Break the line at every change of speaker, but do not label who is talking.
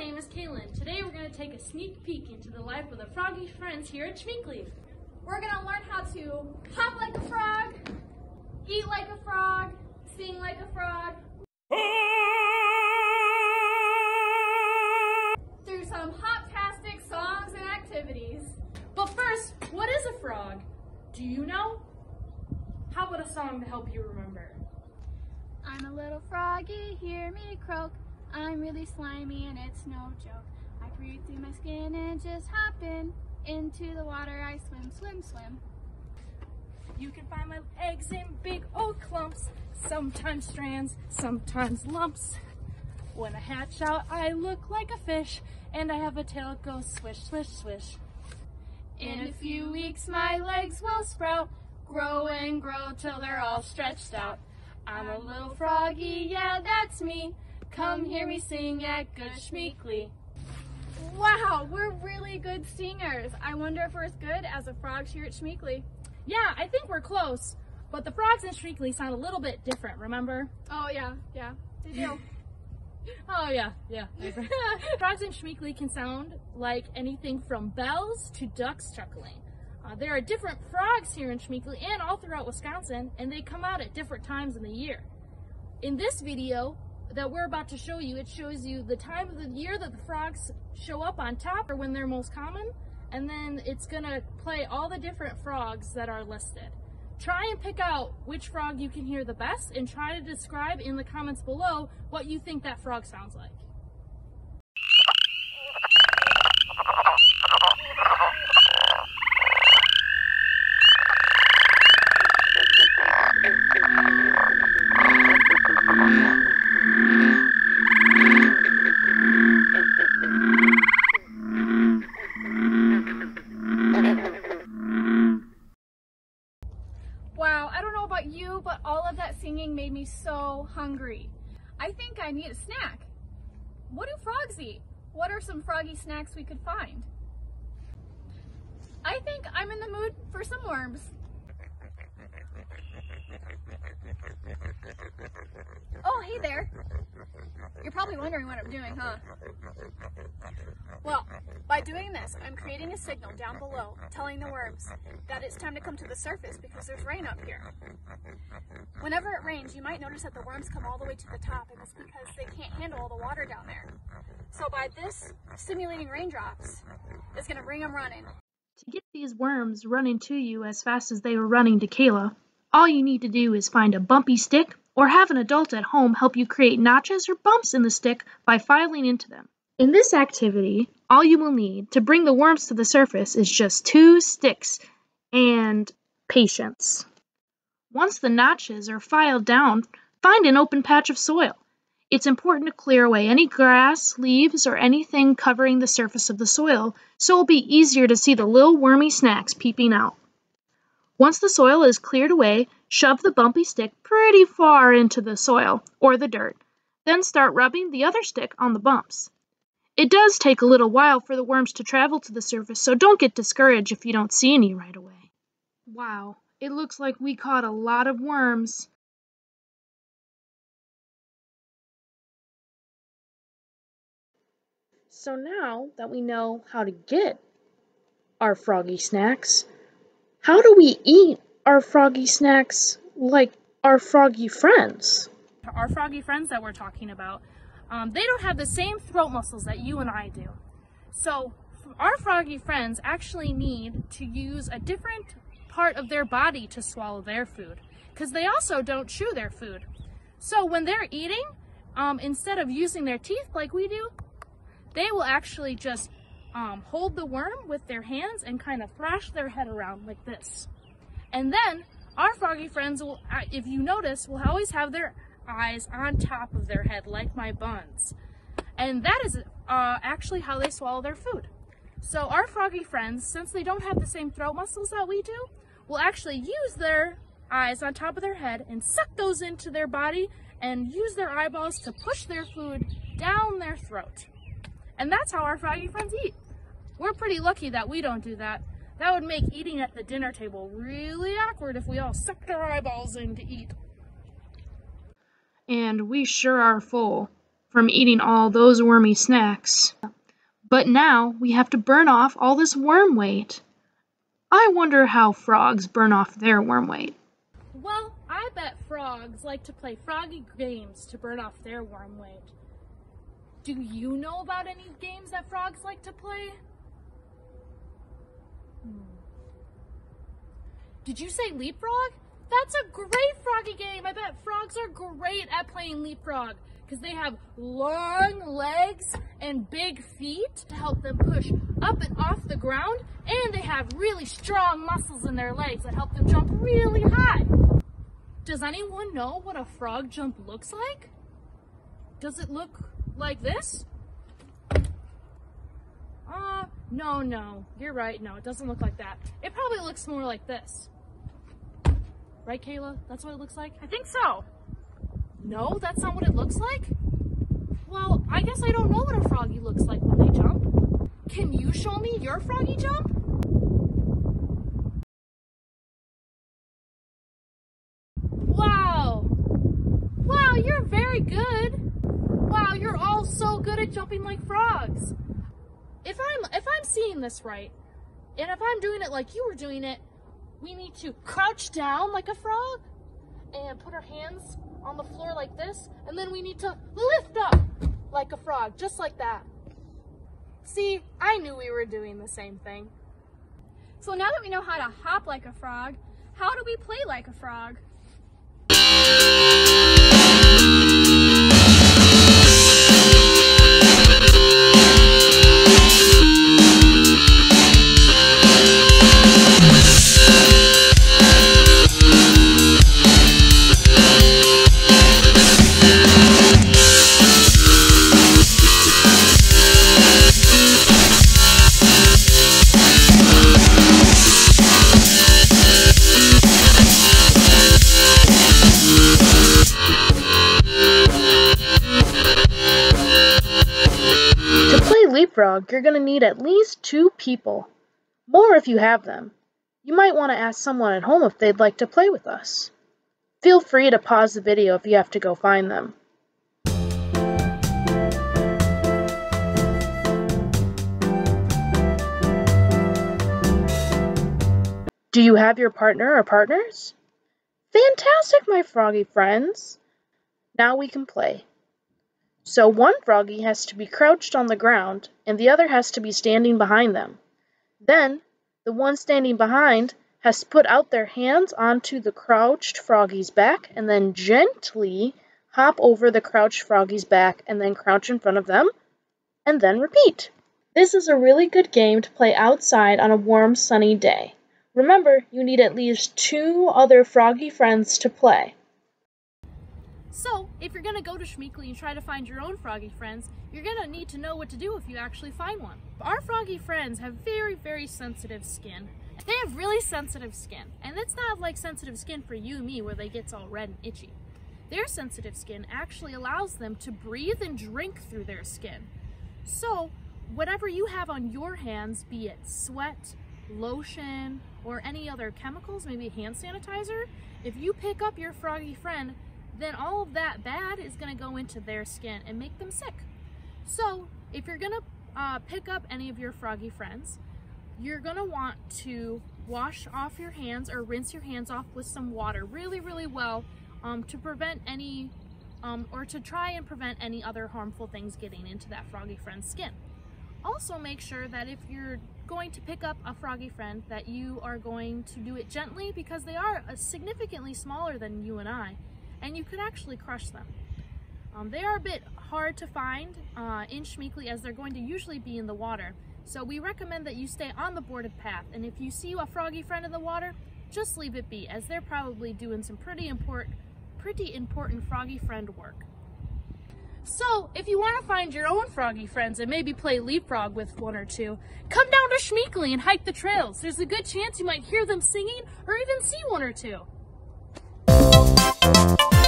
name is Caelyn. Today we're going to take a sneak peek into the life of the Froggy Friends here at Schmeeckle.
We're gonna learn how to hop like a frog, eat like a frog, sing like a frog, through some hop-tastic songs and activities.
But first, what is a frog? Do you know? How about a song to help you remember?
I'm a little froggy, hear me croak. I'm really slimy and it's no joke. I breathe through my skin and just hop in. Into the water I swim, swim, swim.
You can find my eggs in big old clumps, sometimes strands, sometimes lumps. When I hatch out, I look like a fish, and I have a tail that goes swish, swish, swish.
In a few weeks my legs will sprout, grow and grow till they're all stretched out. I'm a little froggy, yeah, that's me. Come hear me sing at Good Schmeeckle. Wow, we're really good singers. I wonder if we're as good as the frogs here at Schmeeckle.
Yeah, I think we're close, but the frogs in Schmeeckle sound a little bit different, remember?
Oh yeah, yeah, they do.
Oh yeah, yeah. Frogs in Schmeeckle can sound like anything from bells to ducks chuckling. Uh, there are different frogs here in Schmeeckle and all throughout Wisconsin, and they come out at different times in the year. In this video that we're about to show you, it shows you the time of the year that the frogs show up on top or when they're most common, and then it's gonna play all the different frogs that are listed. Try and pick out which frog you can hear the best and try to describe in the comments below what you think that frog sounds like.
Wow, I don't know about you, but all of that singing made me so hungry. I think I need a snack. What do frogs eat? What are some froggy snacks we could find? I think I'm in the mood for some worms. Oh, hey there. You're probably wondering what I'm doing, huh? Well, by doing this, I'm creating a signal down below telling the worms that it's time to come to the surface because there's rain up here. Whenever it rains, you might notice that the worms come all the way to the top, and it's because they can't handle all the water down there. So by this stimulating raindrops, it's going to bring them running.
To get these worms running to you as fast as they were running to Kayla, all you need to do is find a bumpy stick or have an adult at home help you create notches or bumps in the stick by filing into them. In this activity, all you will need to bring the worms to the surface is just two sticks and patience. Once the notches are filed down, find an open patch of soil. It's important to clear away any grass, leaves, or anything covering the surface of the soil so it'll be easier to see the little wormy snacks peeping out. Once the soil is cleared away, shove the bumpy stick pretty far into the soil or the dirt. Then start rubbing the other stick on the bumps. It does take a little while for the worms to travel to the surface, so don't get discouraged if you don't see any right away. Wow, it looks like we caught a lot of worms. So now that we know how to get our froggy snacks, how do we eat our froggy snacks like our froggy friends?
Our froggy friends that we're talking about, um, they don't have the same throat muscles that you and I do. So our froggy friends actually need to use a different part of their body to swallow their food because they also don't chew their food. So when they're eating, um, instead of using their teeth like we do, they will actually just um, hold the worm with their hands and kind of thrash their head around like this. And then our froggy friends will, uh, if you notice, will always have their eyes on top of their head like my buns. And that is uh, actually how they swallow their food. So our froggy friends, since they don't have the same throat muscles that we do, will actually use their eyes on top of their head and suck those into their body and use their eyeballs to push their food down their throat. And that's how our froggy friends eat. We're pretty lucky that we don't do that. That would make eating at the dinner table really awkward if we all sucked our eyeballs in to eat.
And we sure are full. from eating all those wormy snacks. But now we have to burn off all this worm weight. I wonder how frogs burn off their worm weight.
Well, I bet frogs like to play froggy games to burn off their worm weight. Do you know about any games that frogs like to play? Hmm. Did you say leapfrog? That's a great froggy game. I bet frogs are great at playing leapfrog because they have long legs and big feet to help them push up and off the ground, and they have really strong muscles in their legs that help them jump really high. Does anyone know what a frog jump looks like? Does it look like this? Uh, no, no, you're right. No, it doesn't look like that. It probably looks more like this. Right, Kayla? That's what it looks like?
I think so.
No, that's not what it looks like? Well, I guess I don't know what a froggy looks like when they jump. Can you show me your froggy jump? Wow! Wow, you're very good! Wow, you're all so good at jumping like frogs. If I'm if I'm seeing this right, and if I'm doing it like you were doing it, we need to crouch down like a frog and put our hands on the floor like this, and then we need to lift up like a frog, just like that. See, I knew we were doing the same thing.
So now that we know how to hop like a frog, how do we play like a frog?
You're going to need at least two people. More if you have them. You might want to ask someone at home if they'd like to play with us. Feel free to pause the video if you have to go find them. Do you have your partner or partners? Fantastic, my froggy friends! Now we can play. So one froggy has to be crouched on the ground, and the other has to be standing behind them. Then, the one standing behind has to put out their hands onto the crouched froggy's back, and then gently hop over the crouched froggy's back, and then crouch in front of them, and then repeat. This is a really good game to play outside on a warm, sunny day. Remember, you need at least two other froggy friends to play.
So, if you're gonna go to Schmeeckle and try to find your own froggy friends, you're gonna need to know what to do if you actually find one. Our froggy friends have very, very sensitive skin. They have really sensitive skin, and it's not like sensitive skin for you and me where they get all red and itchy. Their sensitive skin actually allows them to breathe and drink through their skin. So, whatever you have on your hands, be it sweat, lotion, or any other chemicals, maybe hand sanitizer, if you pick up your froggy friend, then all of that bad is going to go into their skin and make them sick. So, if you're going to uh, pick up any of your froggy friends, you're going to want to wash off your hands or rinse your hands off with some water really, really well um, to prevent any um, or to try and prevent any other harmful things getting into that froggy friend's skin. Also make sure that if you're going to pick up a froggy friend that you are going to do it gently because they are uh, significantly smaller than you and I and you could actually crush them. Um, they are a bit hard to find uh, in Schmeeckle as they're going to usually be in the water. So we recommend that you stay on the boarded path and if you see a froggy friend in the water, just leave it be as they're probably doing some pretty important, pretty important froggy friend work. So, if you want to find your own froggy friends and maybe play leapfrog with one or two, come down to Schmeeckle and hike the trails. There's a good chance you might hear them singing or even see one or two. Thank